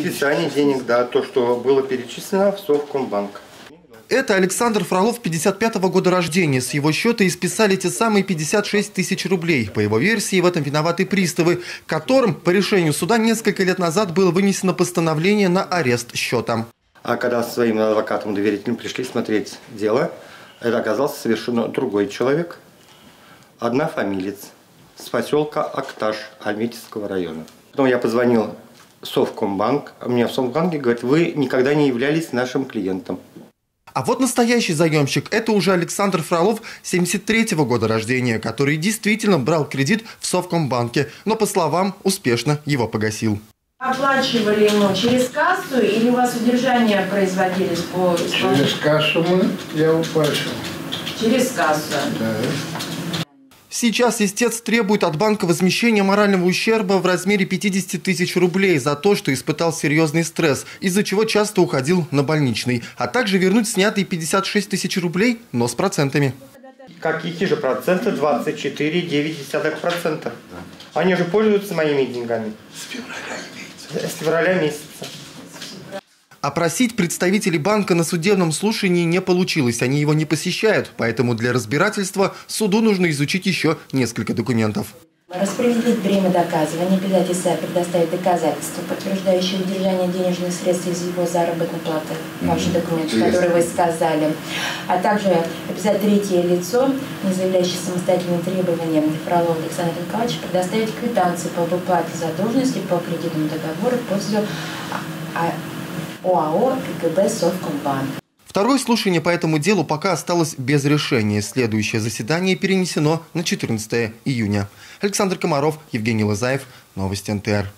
Списание денег, да, то, что было перечислено в Совкомбанк. Это Александр Фролов 55 -го года рождения. С его счета и списали те самые 56 тысяч рублей. По его версии, в этом виноваты приставы, которым по решению суда несколько лет назад было вынесено постановление на арест счета. А когда со своим адвокатом доверительным пришли смотреть дело, это оказался совершенно другой человек, одна фамилиец с поселка Акташ Альметьевского района. Потом я позвонил Совкомбанк, а мне в Совкомбанке говорят, вы никогда не являлись нашим клиентом. А вот настоящий заемщик – это уже Александр Фролов, 73 -го года рождения, который действительно брал кредит в Совкомбанке, но, по словам, успешно его погасил. Оплачивали ему через кассу или у вас удержания производились по Через кассу мы, я уплачивал. Через кассу. Да. Сейчас истец требует от банка возмещения морального ущерба в размере 50 тысяч рублей за то, что испытал серьезный стресс, из-за чего часто уходил на больничный, а также вернуть снятые 56 тысяч рублей, но с процентами. Какие же проценты? 24,9%. Они же пользуются моими деньгами. С февраля. С февраля месяца. Опросить представителей банка на судебном слушании не получилось, они его не посещают, поэтому для разбирательства суду нужно изучить еще несколько документов. Распределить время доказывания, обязательства предоставить доказательства, подтверждающие удержание денежных средств из его заработной платы, ваши документы, которые вы сказали, а также обязать третье лицо, не заявляющее самостоятельным требованиям Фролова Александра Николаевича, предоставить квитанции по выплате задолженности по кредитному договору в пользу ОАО КГБ «Совкомбанк». Второе слушание по этому делу пока осталось без решения. Следующее заседание перенесено на 14 июня. Александр Комаров, Евгений Лазаев. Новости НТР.